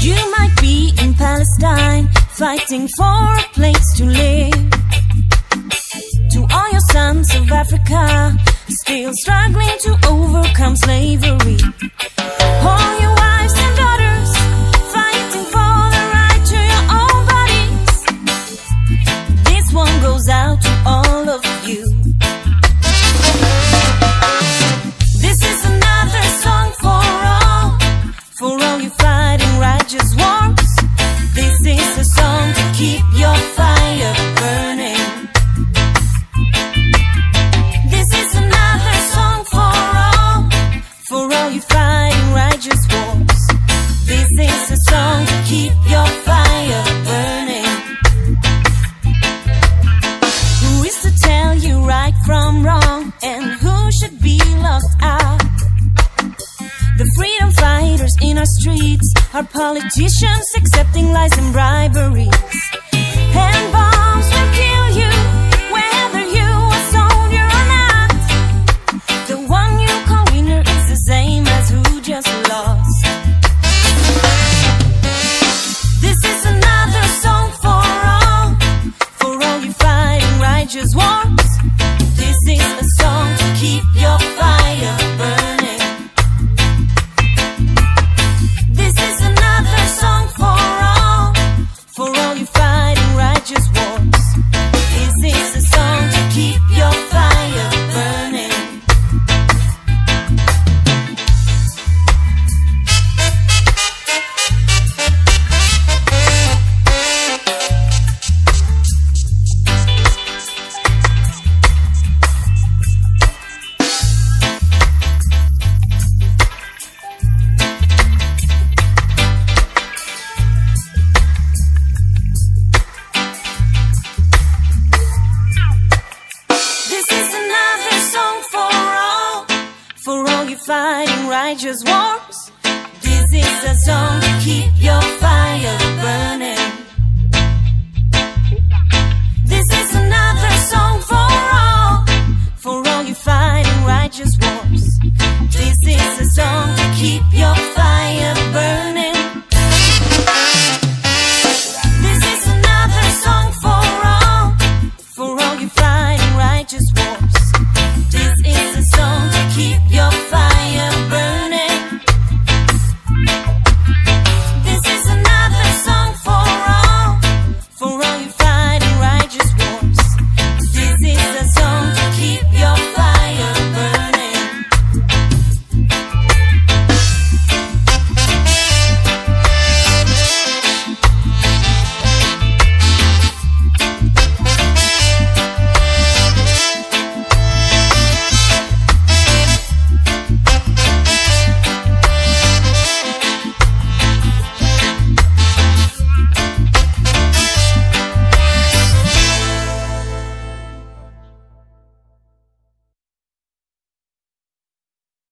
You might be in Palestine, fighting for a place to live. To all your sons of Africa, still struggling to overcome slavery. keep your fire burning. Who is to tell you right from wrong and who should be locked out? The freedom fighters in our streets are politicians accepting lies and briberies. And just wars. This is a song to keep your